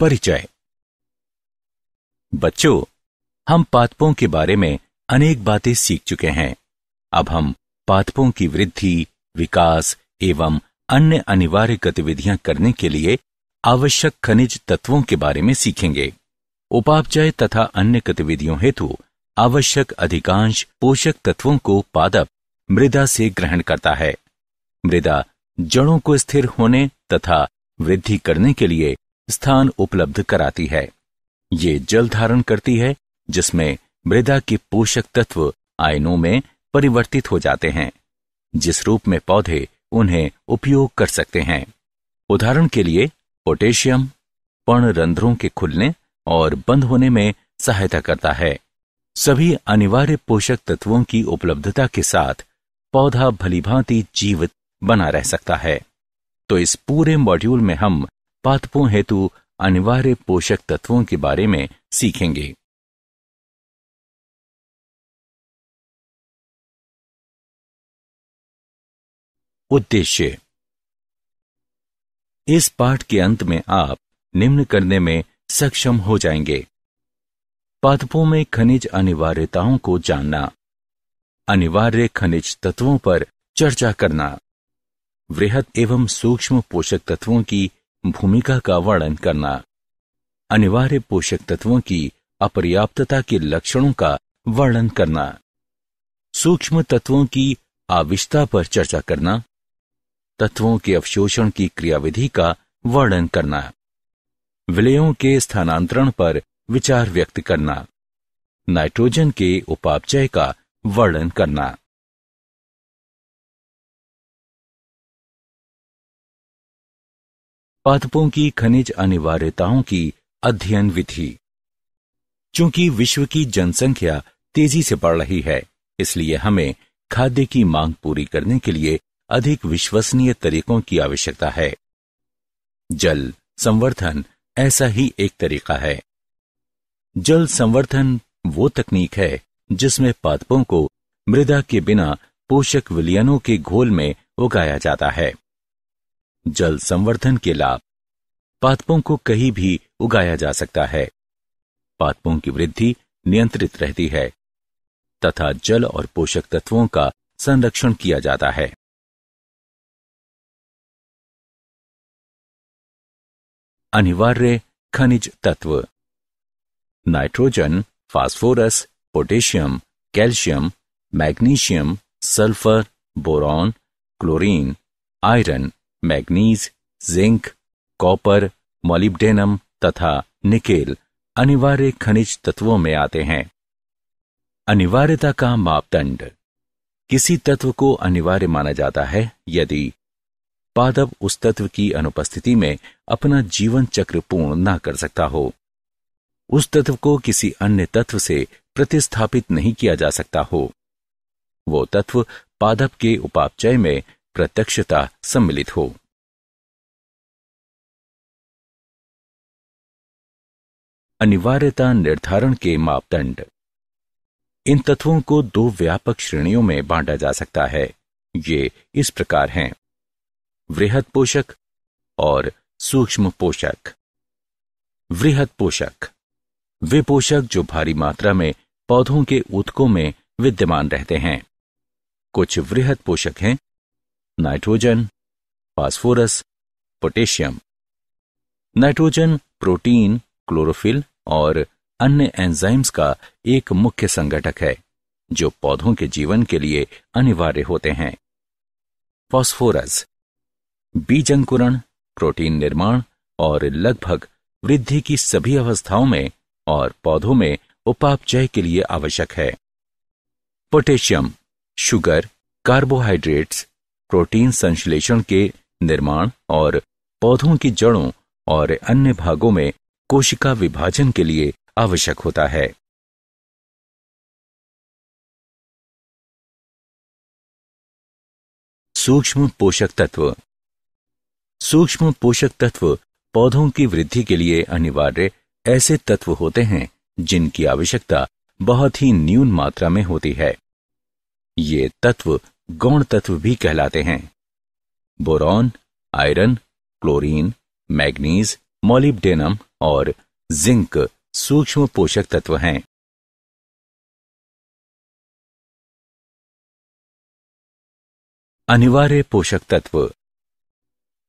परिचय। बच्चों, हम पादपों के बारे में अनेक बातें सीख चुके हैं। अब हम पादपों की वृद्धि, विकास एवं अन्य अनिवार्य गतिविधियाँ करने के लिए आवश्यक खनिज तत्वों के बारे में सीखेंगे। उपापचय तथा अन्य गतिविधियों हेतु आवश्यक अधिकांश पोषक तत्वों को पादप मृदा से ग्रहण करता है। मृदा जड़ों को स्थिर होने तथा वृद्धि करने के लिए स्थान उपलब्ध कराती है। ये जल धारण करती है, जिसमें मृदा के पोषक तत्व आयनों में परिवर्तित हो जाते हैं, जिस रूप में पौधे उन्हें उपयोग कर सकते हैं। उदाहरण के लिए, पोटेशियम पर्णरंध्रों के खुलने और बंद होने में सहायता करता है। सभी अनिवार्य पोषक तत्वों की उपलब्धता के साथ पौधा भलीभांति जीवित बना रह सकता है। तो इस पूरे मॉड्यूल में हम पादपों हेतु अनिवार्य पोषक तत्वों के बारे में सीखेंगे। उद्देश्य। इस पाठ के अंत में आप निम्न करने में सक्षम हो जाएँगे। पादपों में खनिज अनिवार्यताओं को जानना। अनिवार्य खनिज तत्वों पर चर्चा करना। वृहद एवं सूक्ष्म पोषक तत्वों की भूमिका का वर्णन करना। अनिवार्य पोषक तत्वों की अपर्याप्तता के लक्षणों का वर्णन करना। सूक्ष्म तत्वों की आविष्टता पर चर्चा करना। तत्वों के अवशोषण की क्रियाविधि का वर्णन करना। विलयों के स्थानांतरण पर विचार व्यक्त करना। नाइट्रोजन के उपापचय का वर्णन करना। पादपों की खनिज अनिवार्यताओं की अध्ययन विधि। चूँकि विश्व की जनसंख्या तेज़ी से बढ़ रही है, इसलिए हमें खाद्य की मांग पूरी करने के लिए अधिक विश्वसनीय तरीकों की आवश्यकता है। जल संवर्धन ऐसा ही एक तरीका है। जल संवर्धन वो तकनीक है जिसमें पादपों को मृदा के बिना पोषक विलयनों के घोल में उगाया जाता है। जल संवर्धन के लाभ। पादपों को कहीं भी उगाया जा सकता है। पादपों की वृद्धि नियंत्रित रहती है, तथा जल और पोषक तत्वों का संरक्षण किया जाता है। अनिवार्य खनिज तत्व। Nitrogen, phosphorus, potassium, calcium, magnesium, sulphur, boron, chlorine, iron manganese, zinc, copper, molybdenum तथा निकेल अनिवार्य खनिज तत्वों में आते हैं। अनिवार्यता का मापदंड। किसी तत्व को अनिवार्य माना जाता है यदि पादप उस तत्व की अनुपस्थिति में अपना जीवन चक्र पूर्ण न कर सकता हो। उस तत्व को किसी अन्य तत्व से प्रतिस्थापित नहीं किया जा सकता हो। वो तत्व पादप के उपापचय में प्रत्यक्षता सम्मिलित हो। अनिवार्यता निर्धारण के मापदंड। इन तत्वों को दो व्यापक श्रेणियों में बांटा जा सकता है। ये इस प्रकार हैं। वृहद पोषक और सूक्ष्म पोषक। वृहद पोषक। वे पोषक जो भारी मात्रा में पौधों के उत्कों में विद्यमान रहते हैं। कुछ वृहद पोषक हैं nitrogen, phosphorus, potassium. Nitrogen, protein, chlorophyll और अन्य एंजाइम्स का एक मुख्य संगठक है, जो पौधों के जीवन के लिए अनिवार्य होते हैं। फास्फोरस बीज अंकुरण प्रोटीन निर्माण और लगभग वृद्धि की सभी अवस्थाओं में और पौधों में उपापचय के लिए आवश्यक है। पोटेशियम, शुगर, कार्बोहाइड्रेट्स प्रोटीन संश्लेषण के निर्माण और पौधों की जड़ों और अन्य भागों में कोशिका विभाजन के लिए आवश्यक होता है। सूक्ष्म पोषक तत्व। सूक्ष्म पोषक तत्व पौधों की वृद्धि के लिए अनिवार्य ऐसे तत्व होते हैं जिनकी आवश्यकता बहुत ही न्यून मात्रा में होती है। ये तत्व गौण तत्व भी कहलाते हैं। Boron, iron, chlorine, manganese, molybdenum और जिंक सूक्ष्म पोषक तत्व हैं। अनिवार्य पोषक तत्व।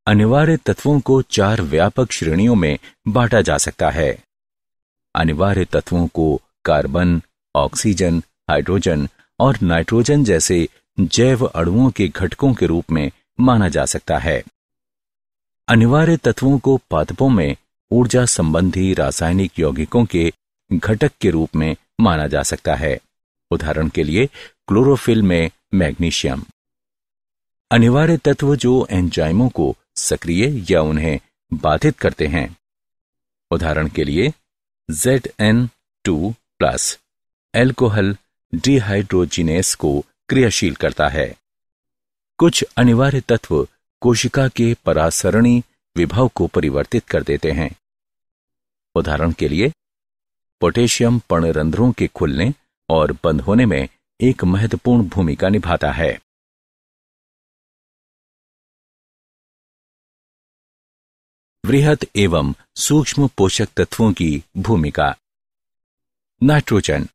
अनिवार्य तत्वों को चार व्यापक श्रेणियों में बांटा जा सकता है। अनिवार्य तत्वों को कार्बन, ऑक्सीजन, हाइड्रोजन और नाइट्रोजन जैसे जैव अणुओं के घटकों के रूप में माना जा सकता है। अनिवार्य तत्वों को पादपों में ऊर्जा संबंधी रासायनिक यौगिकों के घटक के रूप में माना जा सकता है। उदाहरण के लिए, क्लोरोफिल में मैग्नीशियम। अनिवार्य तत्व जो एंजाइमों को सक्रिय या उन्हें बाधित करते हैं। उदाहरण के लिए Z N two plus alcohol dehydrogenase को क्रियाशील करता है। कुछ अनिवार्य तत्व कोशिका के परासरणी विभव को परिवर्तित कर देते हैं। उदाहरण के लिए, पोटेशियम पर्णरंध्रों के खुलने और बंद होने में एक महत्वपूर्ण भूमिका निभाता है। वृहत एवं सूक्ष्म पोषक तत्वों की भूमिका। नाइट्रोजन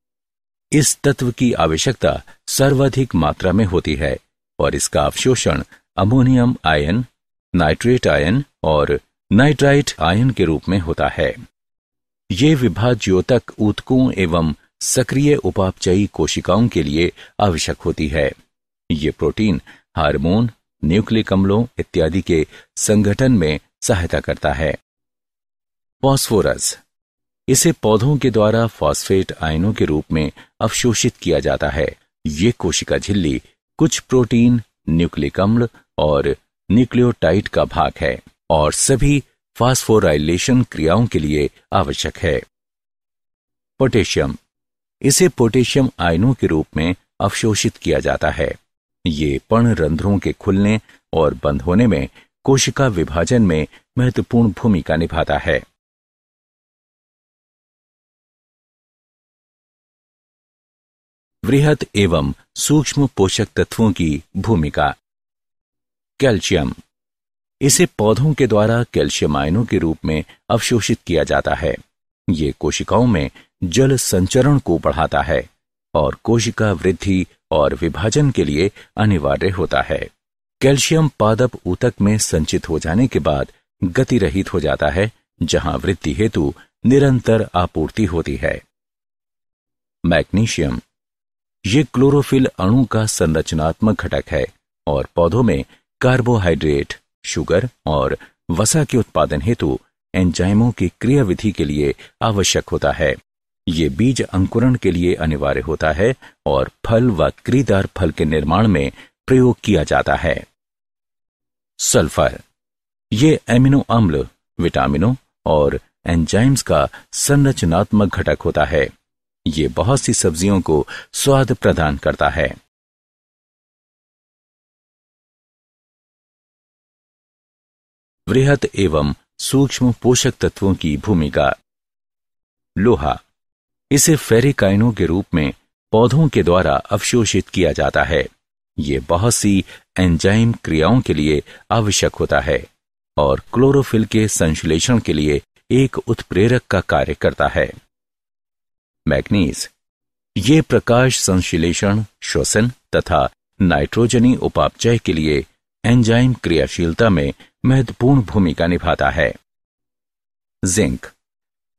इस तत्व की आवश्यकता सर्वाधिक मात्रा में होती है और इसका अवशोषण अमोनियम आयन, नाइट्रेट आयन और नाइट्राइट आयन के रूप में होता है। ये विभाज्योतक ऊतकों एवं सक्रिय उपापचयी कोशिकाओं के लिए आवश्यक होती है। ये प्रोटीन हार्मोन, न्यूक्लिक अम्लों इत्यादि के संगठन में सहायता करता है। फॉस्फोरस इसे पौधों के द्वारा फॉस्फेट आयनों के रूप में अवशोषित किया जाता है। ये कोशिका झिल्ली कुछ प्रोटीन, न्यूक्लिक अम्ल और न्यूक्लियोटाइड का भाग है और सभी फास्फोराइलेशन क्रियाओं के लिए आवश्यक है। पोटेशियम। इसे पोटेशियम आयनों के रूप में अवशोषित किया जाता है। ये पण रंध्रों के खुलने और बंद होने में कोशिका विभाजन में महत्वपूर्ण भूमिका निभाता है। वृहत एवं सूक्ष्म पोषक तत्वों की भूमिका। कैल्शियम। इसे पौधों के द्वारा कैल्शियम आयनों के रूप में अवशोषित किया जाता है। ये कोशिकाओं में जल संचरण को बढ़ाता है और कोशिका वृद्धि और विभाजन के लिए अनिवार्य होता है। कैल्शियम पादप ऊतक में संचित हो जाने के बाद गति रहित हो जाता है, जहाँ वृद्धि हेतु निरंतर आपूर्ति होती है। मैग्नीशियम। ये क्लोरोफिल अणु का संरचनात्मक घटक है और पौधों में कार्बोहाइड्रेट, शुगर और वसा के उत्पादन हेतु एंजाइमों की क्रियाविधि के लिए आवश्यक होता है। ये बीज अंकुरण के लिए अनिवार्य होता है और फल व क्रीदार फल के निर्माण में प्रयोग किया जाता है। सल्फ़र। ये एमिनो अम्ल, विटामिनों और एंजाइम्स का संरचनात्मक घटक होता है। ये बहुत सी सब्जियों को स्वाद प्रदान करता है। वृहत एवं सूक्ष्म पोषक तत्वों की भूमिका। लोहा। इसे फेरिकाइनों के रूप में पौधों के द्वारा अवशोषित किया जाता है। ये बहुत सी एंजाइम क्रियाओं के लिए आवश्यक होता है और क्लोरोफिल के संश्लेषण के लिए एक उत्प्रेरक का कार्य करता है। मैग्नीज। ये प्रकाश संश्लेषण, श्वसन तथा नाइट्रोजनी उपापचय के लिए एंजाइम क्रियाशीलता में महत्वपूर्ण भूमिका निभाता है। जिंक।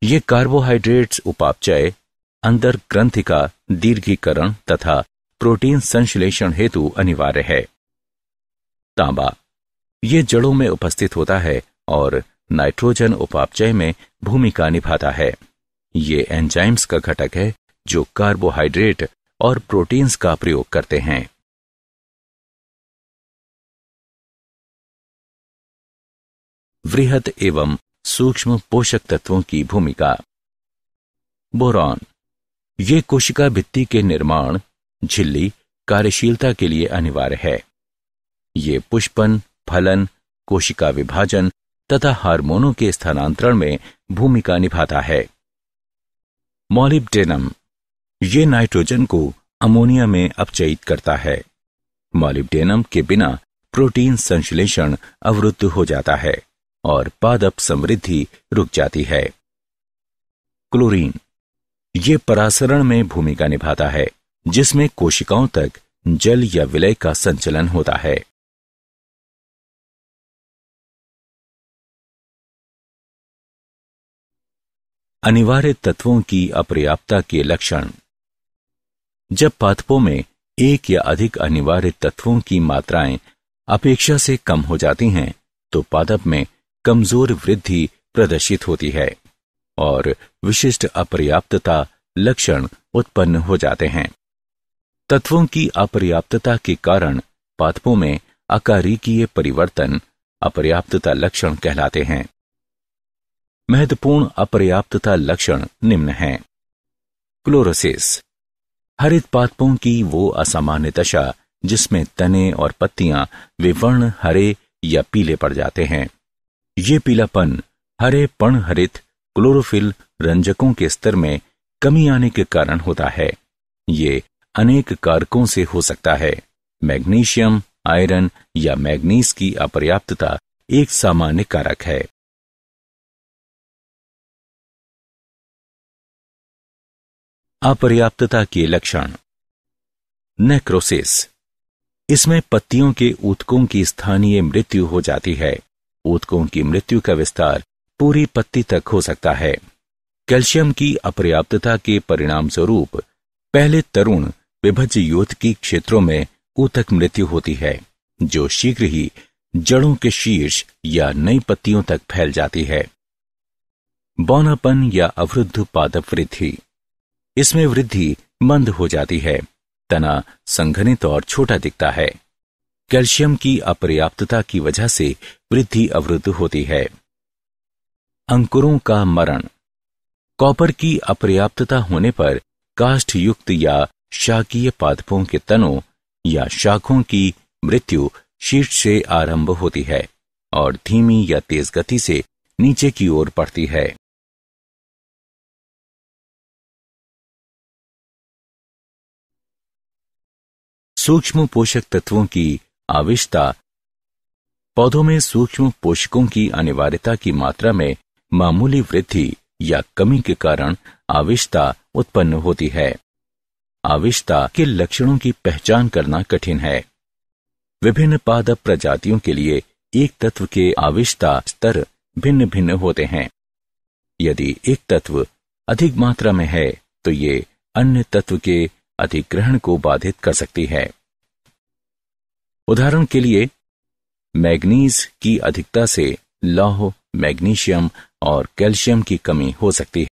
ये कार्बोहाइड्रेट्स उपापचय, अंदर ग्रंथि का दीर्घीकरण तथा प्रोटीन संश्लेषण हेतु अनिवार्य है। तांबा। ये जड़ों में उपस्थित होता है और नाइट्रोजन उपापचय में भूमिका निभाता है। ये एंजाइम्स का घटक है जो कार्बोहाइड्रेट और प्रोटीन्स का प्रयोग करते हैं। वृहत एवं सूक्ष्म पोषक तत्वों की भूमिका। बोरॉन, ये कोशिका भित्ति के निर्माण, झिल्ली, कार्यशीलता के लिए अनिवार्य है। ये पुष्पन, फलन, कोशिका विभाजन तथा हार्मोनों के स्थानांतरण में भूमिका निभाता है। मॉलिब्डेनम ये नाइट्रोजन को अमोनिया में अपचयित करता है। मॉलिब्डेनम के बिना प्रोटीन संश्लेषण अवरुद्ध हो जाता है और पादप समृद्धि रुक जाती है। क्लोरीन, ये परासरण में भूमिका निभाता है, जिसमें कोशिकाओं तक जल या विलय का संचलन होता है। अनिवार्य तत्वों की अपर्याप्तता के लक्षण। जब पाथपों में एक या अधिक अनिवार्य तत्वों की मात्राएँ अपेक्षा से कम हो जाती हैं तो पादप में कमज़ोर वृद्धि प्रदर्शित होती है और विशिष्ट अपर्याप्तता लक्षण उत्पन्न हो जाते हैं। तत्वों की अपर्याप्तता के कारण पादपों में अकारिकीय परिवर्तन अपर्याप्तता लक्षण कहलाते हैं। महत्वपूर्ण अपर्याप्तता लक्षण निम्न हैं। क्लोरोसिस। हरित पादपों की वो असामान्य दशा जिसमें तने और पत्तियाँ विवर्ण, हरे या पीले पड़ जाते हैं। ये पीलापन हरे पण हरित क्लोरोफिल रंजकों के स्तर में कमी आने के कारण होता है। ये अनेक कारकों से हो सकता है। मैग्नीशियम, आयरन या मैग्नीज की अपर्याप्तता एक सामान्य कारक है। अपर्याप्तता के लक्षण। नेक्रोसिस। इसमें पत्तियों के ऊतकों की स्थानीय मृत्यु हो जाती है। ऊतकों की मृत्यु का विस्तार पूरी पत्ती तक हो सकता है। कैल्शियम की अपर्याप्तता के परिणाम स्वरूप पहले तरुण विभज्य योत की क्षेत्रों में ऊतक मृत्यु होती है, जो शीघ्र ही जड़ों के शीर्ष या नई पत्तियों तक फैल जाती है। बौनापन या अवरुद्ध पादप वृद्धि। इसमें वृद्धि मंद हो जाती है, तना संघनित और छोटा दिखता है। कैल्शियम की अपर्याप्तता की वजह से वृद्धि अवरुद्ध होती है। अंकुरों का मरण। कॉपर की अपर्याप्तता होने पर काष्ठ युक्त या शाकीय पादपों के तनों या शाखों की मृत्यु शीर्ष से आरंभ होती है और धीमी या तेज गति से नीचे की ओर पड़ती है। सूक्ष्म पोषक तत्वों की आविष्टता पौधों में सूक्ष्म पोषकों की अनिवार्यता की मात्रा में मामूली वृद्धि या कमी के कारण आविष्टता उत्पन्न होती है। आविष्टता के लक्षणों की पहचान करना कठिन है। विभिन्न पादप प्रजातियों के लिए एक तत्व के आविष्टता स्तर भिन्न भिन्न होते हैं। यदि एक तत्व अधिक मात्रा में है तो ये अन्य तत्व के अधिग्रहण को बाधित कर सकती है। उदाहरण के लिए, मैग्नीज की अधिकता से लौह, मैग्नीशियम और कैल्शियम की कमी हो सकती है।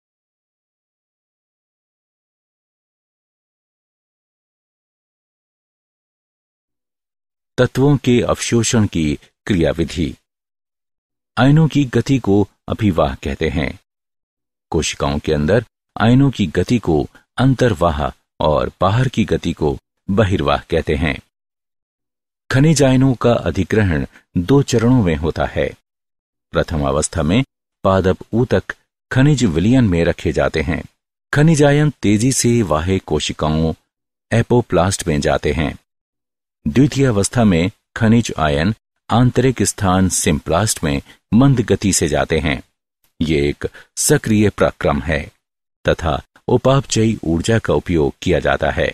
तत्वों के अवशोषण की क्रियाविधि। आयनों की गति को अभिवाह कहते हैं। कोशिकाओं के अंदर आयनों की गति को अंतर्वाह और बाहर की गति को बहिर्वाह कहते हैं। खनिज आयनों का अधिग्रहण दो चरणों में होता है। प्रथम अवस्था में पादप ऊतक खनिज विलियन में रखे जाते हैं। खनिज आयन तेज़ी से वाहे कोशिकाओं एपोप्लास्ट में जाते हैं। द्वितीय अवस्था में खनिज आयन आंतरिक स्थान सिम्प्लास्ट में मंद गति से जाते हैं। ये एक सक्रिय प्रक्रम है तथा उपापचयी ऊर्जा का उपयोग किया जाता है।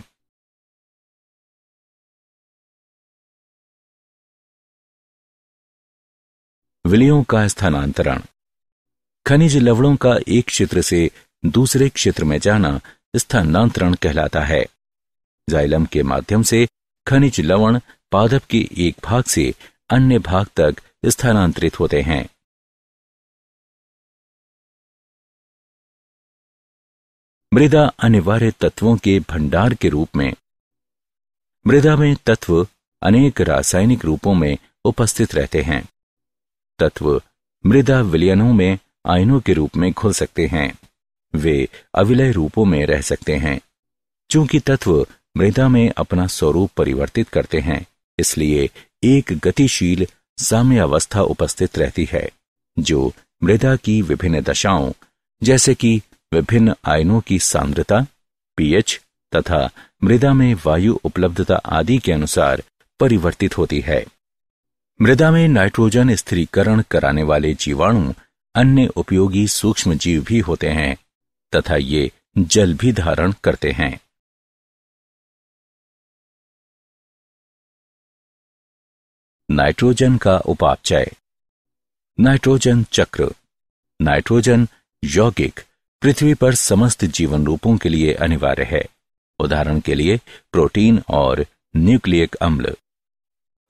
विलियों का स्थानांतरण। खनिज लवणों का एक क्षेत्र से दूसरे क्षेत्र में जाना स्थानांतरण कहलाता है। जाइलम के माध्यम से खनिज लवण पादप के एक भाग से अन्य भाग तक स्थानांतरित होते हैं। मृदा अनिवार्य तत्वों के भंडार के रूप में। मृदा में तत्व अनेक रासायनिक रूपों में उपस्थित रहते हैं। तत्व मृदा विलयनों में आयनों के रूप में खुल सकते हैं। वे अविलय रूपों में रह सकते हैं। चूँकि तत्व मृदा में अपना स्वरूप परिवर्तित करते हैं, इसलिए एक गतिशील साम्य अवस्था उपस्थित रहती है, जो मृदा की विभिन्न दशाओं, जैसे कि विभिन्न आयनों की सांद्रता, पीएच तथा मृदा में वायु उपलब्धता आदि के अनुसार परिवर्तित होती है। मृदा में नाइट्रोजन स्थिरीकरण कराने वाले जीवाणु अन्य उपयोगी सूक्ष्म जीव भी होते हैं तथा ये जल भी धारण करते हैं। नाइट्रोजन का उपापचय। नाइट्रोजन चक्र। नाइट्रोजन यौगिक पृथ्वी पर समस्त जीवन रूपों के लिए अनिवार्य है। उदाहरण के लिए प्रोटीन और न्यूक्लियक अम्ल।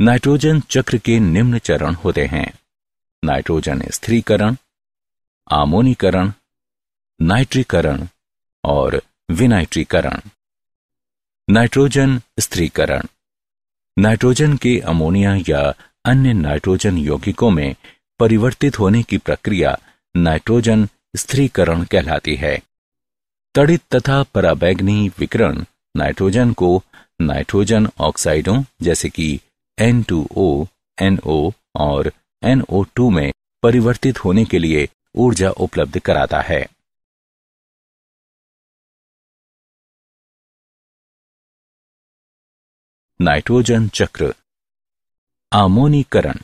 नाइट्रोजन चक्र के निम्न चरण होते हैं। नाइट्रोजन स्थिरीकरण आमोनीकरण, नाइट्रीकरण और विनाइट्रीकरण। नाइट्रोजन स्थिरीकरण नाइट्रोजन के अमोनिया या अन्य नाइट्रोजन यौगिकों में परिवर्तित होने की प्रक्रिया नाइट्रोजन स्थिरीकरण कहलाती है। तड़ित तथा पराबैग्नी विकरण नाइट्रोजन को नाइट्रोजन ऑक्साइडों जैसे कि N2O, NO और NO2 में परिवर्तित होने के लिए ऊर्जा उपलब्ध कराता है। नाइट्रोजन चक्र आमोनीकरण।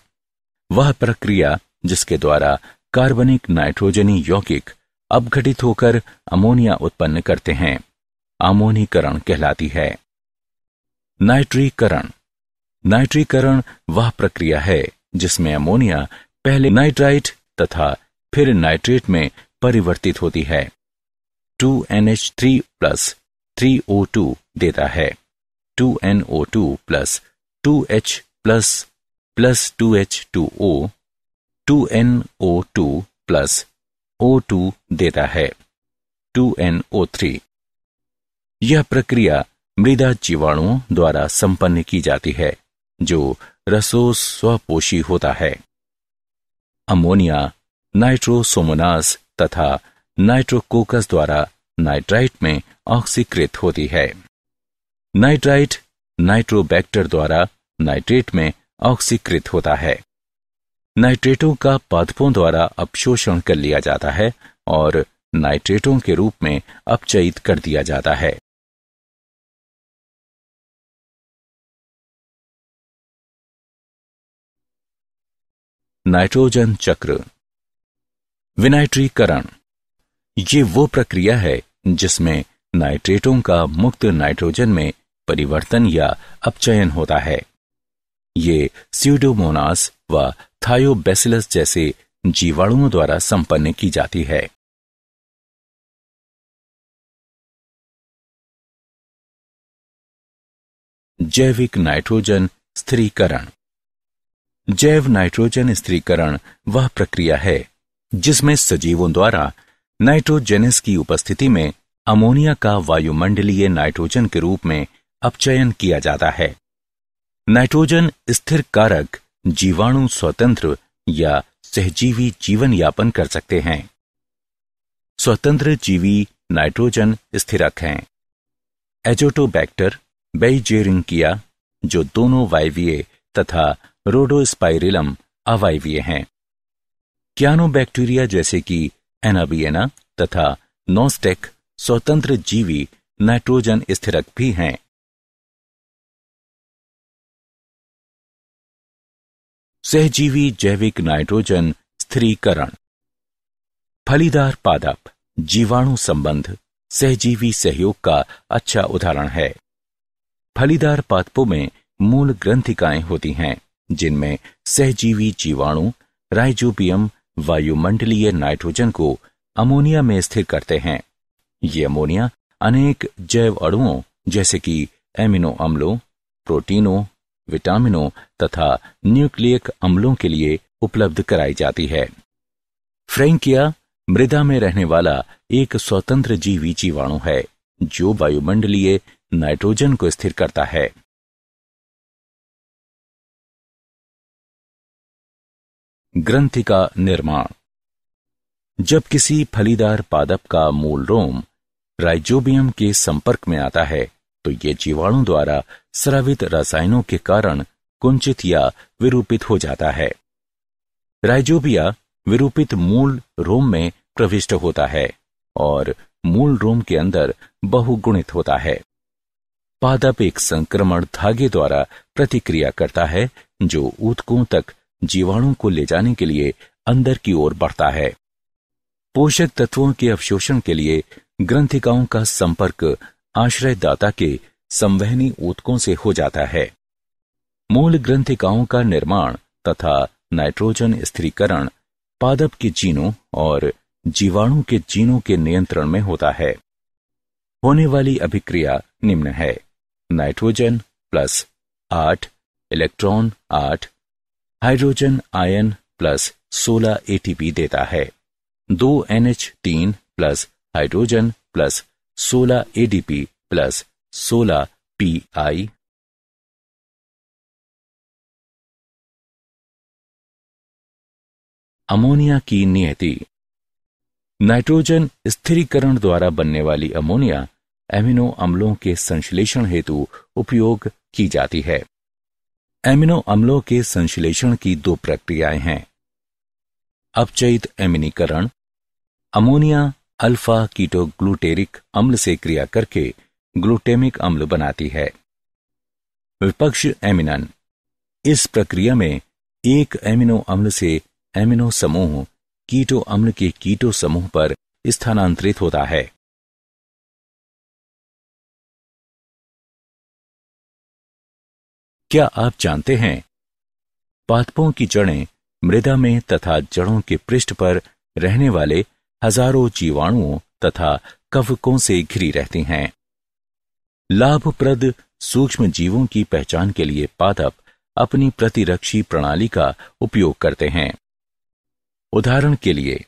वह प्रक्रिया जिसके द्वारा कार्बनिक नाइट्रोजनी यौगिक अपघटित होकर अमोनिया उत्पन्न करते हैं। अमोनीकरण कहलाती है। नाइट्रीकरण। नाइट्रीकरण वह प्रक्रिया है जिसमें अमोनिया पहले नाइट्राइट तथा फिर नाइट्रेट में परिवर्तित होती है। 2NH3 प्लस 3O2 देता है। 2NO2 plus 2H plus plus 2H2O 2NO2 plus O two देता है। 2NO3 यह प्रक्रिया मृदा जीवाणुओं द्वारा संपन्न की जाती है, जो रसो स्वपोषी होता है। अमोनिया, नाइट्रोसोमोनास तथा नाइट्रोकोकस द्वारा नाइट्राइट में ऑक्सीकृत होती है। नाइट्राइट नाइट्रोबैक्टर द्वारा नाइट्रेट में ऑक्सीकृत होता है। नाइट्रेटों का पादपों द्वारा अपशोषण कर लिया जाता है और नाइट्रेटों के रूप में अपचयित कर दिया जाता है। नाइट्रोजन चक्र। विनाइट्रीकरण। ये वो प्रक्रिया है जिसमें नाइट्रेटों का मुक्त नाइट्रोजन में परिवर्तन या अपचयन होता है। ये स्यूडोमोनास व थायोबेसिलस जैसे जीवाणुओं द्वारा संपन्न की जाती है। जैविक नाइट्रोजन स्थिरीकरण जैव नाइट्रोजन स्त्रीकरण वह प्रक्रिया है जिसमें सजीवों द्वारा नाइट्रोजेनस की उपस्थिति में अमोनिया का वायुमंडलीय नाइट्रोजन के रूप में अपचयन किया जाता है। नाइट्रोजन स्थिर कारक जीवाणु स्वतंत्र या सहजीवी जीवन यापन कर सकते हैं। स्वतंत्र जीवी नाइट्रोजन स्थिरक हैं एजोटोबैक्टर, बेइजेरिंकिया, जो दोनों वायवीय तथा रोडोस्पाइरिलम अवायवीय हैं। क्यानोबैक्टीरिया जैसे कि एनाबियना तथा नोस्टेक स्वतंत्र जीवी नाइट्रोजन स्थिरक भी हैं। सहजीवी जैविक नाइट्रोजन स्थिरीकरण फलीदार पादप, जीवाणु संबंध, सहजीवी सहयोग का अच्छा उदाहरण है। फलीदार पादपों में मूल ग्रंथिकाएँ होती हैं, जिनमें सहजीवी जीवाणु, राइजोबियम, वायुमंडलीय नाइट्रोजन को अमोनिया में स्थिर करते हैं। ये अमोनिया अनेक जैव अणुओं, जैसे कि एमिनो अम्लों, प्रोटीनों विटामिनों तथा न्यूक्लियक अम्लों के लिए उपलब्ध कराई जाती है। फ्रेंकिया मृदा में रहने वाला एक स्वतंत्र जीवी जीवाणु है, जो वायुमंडलीय नाइट्रोजन को स्थिर करता है। ग्रंथि का निर्माण। जब किसी फलीदार पादप का मूल रोम राइजोबियम के संपर्क में आता है तो ये जीवाणु द्वारा स्रावित रसायनों के कारण कुंचित या विरूपित हो जाता है। राइजोबिया विरूपित मूल रोम में प्रविष्ट होता है और मूल रोम के अंदर बहुगुणित होता है। पादप एक संक्रमण धागे द्वारा प्रतिक्रिया करता है, जो ऊतकों तक जीवाणु को ले जाने के लिए अंदर की ओर बढ़ता है। पोषक तत्वों के अवशोषण के लिए ग्रंथिकाओं का संपर्क आश्रयदाता के संवहनी ऊतकों से हो जाता है। मूल ग्रंथिकाओं का निर्माण तथा नाइट्रोजन स्थिरीकरण पादप के जीनों और जीवाणु के जीनों के नियंत्रण में होता है। होने वाली अभिक्रिया निम्न है। नाइट्रोजन प्लस आठ, इलेक्ट्रॉन आठ, हाइड्रोजन आयन प्लस सोलह एटीपी देता है। दो एनएच तीन प्लस हाइड्रोजन प्लस सोलह एडीपी प्लस सोलह, पी आई। अमोनिया की नियति। नाइट्रोजन स्थिरीकरण द्वारा बनने वाली अमोनिया एमिनो अम्लों के संश्लेषण हेतु उपयोग की जाती है। एमिनो अम्लों के संश्लेषण की दो प्रक्रियाएँ हैं। अपचयित एमिनीकरण। अमोनिया अल्फ़ा कीटोग्लूटेरिक अम्ल से क्रिया करके ग्लूटेमिक अम्ल बनाती है। विपक्ष एमिनन। इस प्रक्रिया में एक एमिनो अम्ल से एमिनो समूह कीटो अम्ल के कीटो समूह पर स्थानांतरित होता है। क्या आप जानते हैं? पादपों की जड़ें मृदा में तथा जड़ों के पृष्ठ पर रहने वाले हज़ारों जीवाणुओं तथा कवकों से घिरी रहती हैं। लाभप्रद सूक्ष्म जीवों की पहचान के लिए पादप अपनी प्रतिरक्षी प्रणाली का उपयोग करते हैं। उदाहरण के लिए,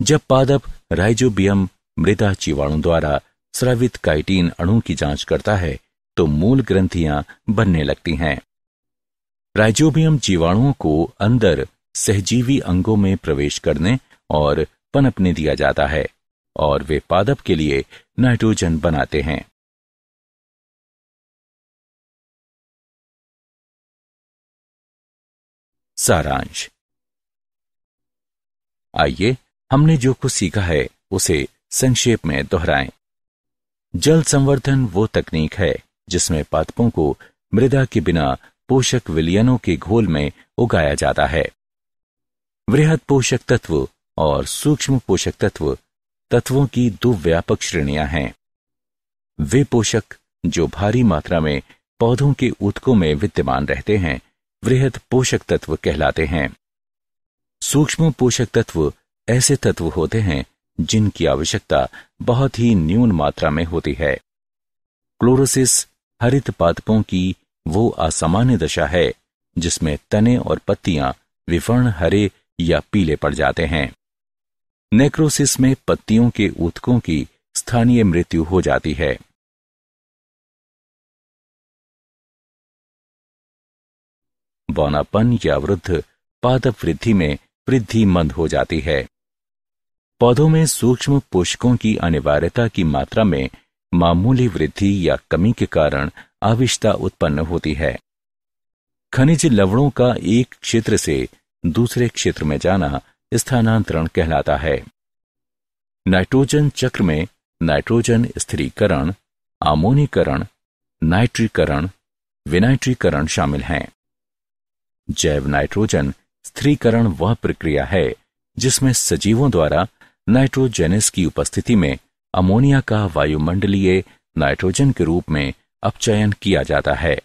जब पादप राइजोबियम मृदा जीवाणु द्वारा स्रावित काइटीन अणु की जाँच करता है तो मूल ग्रंथियाँ बनने लगती हैं। राइजोबियम जीवाणुओं को अंदर सहजीवी अंगों में प्रवेश करने और पनपने दिया जाता है, और वे पादप के लिए नाइट्रोजन बनाते हैं। सारांश। आइए, हमने जो कुछ सीखा है, उसे संक्षेप में दोहराएँ। जल संवर्धन वो तकनीक है, जिसमें पादपों को मृदा के बिना पोषक विलयनों के घोल में उगाया जाता है। वृहद पोषक तत्व और सूक्ष्म पोषक तत्व, तत्वों की दो व्यापक श्रेणियाँ हैं। वे पोषक, जो भारी मात्रा में पौधों के उत्कों में विद्यमान रहते हैं वृहद पोषक तत्व कहलाते हैं। सूक्ष्म पोषक तत्व ऐसे तत्व होते हैं जिनकी आवश्यकता बहुत ही न्यून मात्रा में होती है। क्लोरोसिस हरित पादपों की वो असामान्य दशा है, जिसमें तने और पत्तियाँ विवर्ण हरे या पीले पड़ जाते हैं। नेक्रोसिस में पत्तियों के ऊतकों की स्थानीय मृत्यु हो जाती है। बौनापन या वृद्ध पादप वृद्धि में वृद्धि मंद हो जाती है। पौधों में सूक्ष्म पोषकों की अनिवार्यता की मात्रा में मामूली वृद्धि या कमी के कारण आविष्टता उत्पन्न होती है। खनिज लवणों का एक क्षेत्र से दूसरे क्षेत्र में जाना स्थानांतरण कहलाता है। नाइट्रोजन चक्र में नाइट्रोजन स्थिरीकरण, आमोनीकरण, नाइट्रीकरण, विनाइट्रीकरण शामिल हैं। जैव नाइट्रोजन स्थिरीकरण वह प्रक्रिया है जिसमें सजीवों द्वारा नाइट्रोजेनिस की उपस्थिति में अमोनिया का वायुमंडलीय नाइट्रोजन के रूप में अपचयन किया जाता है।